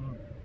Mm.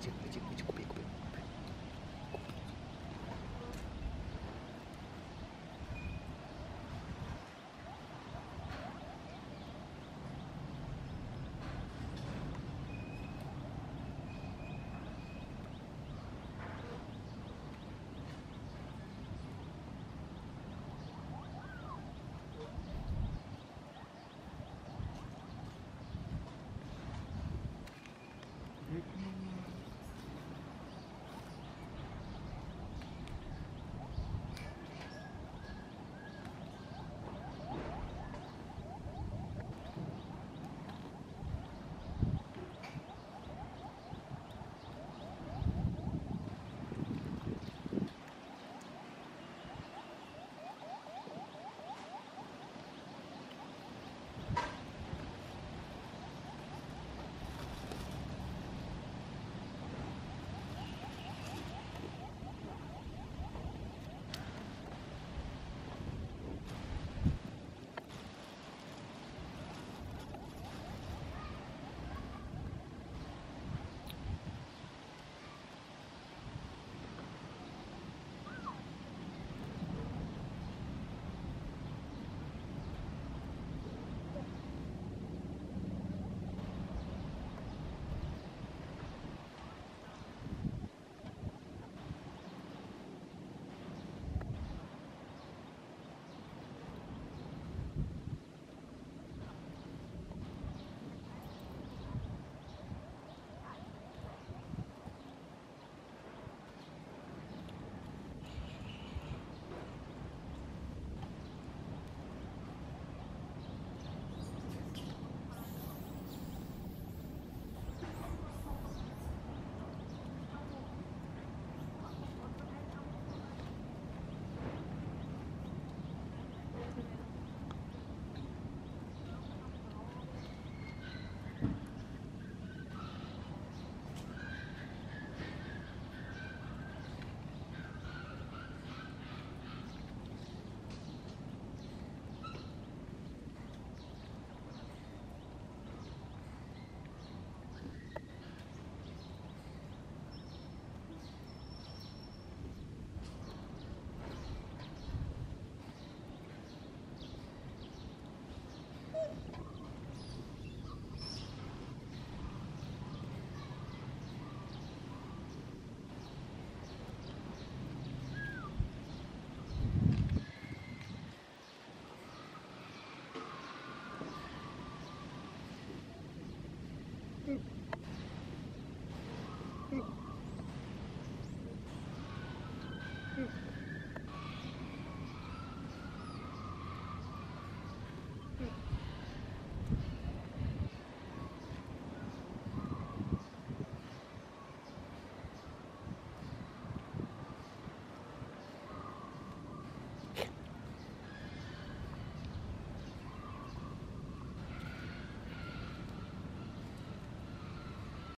kecil kecil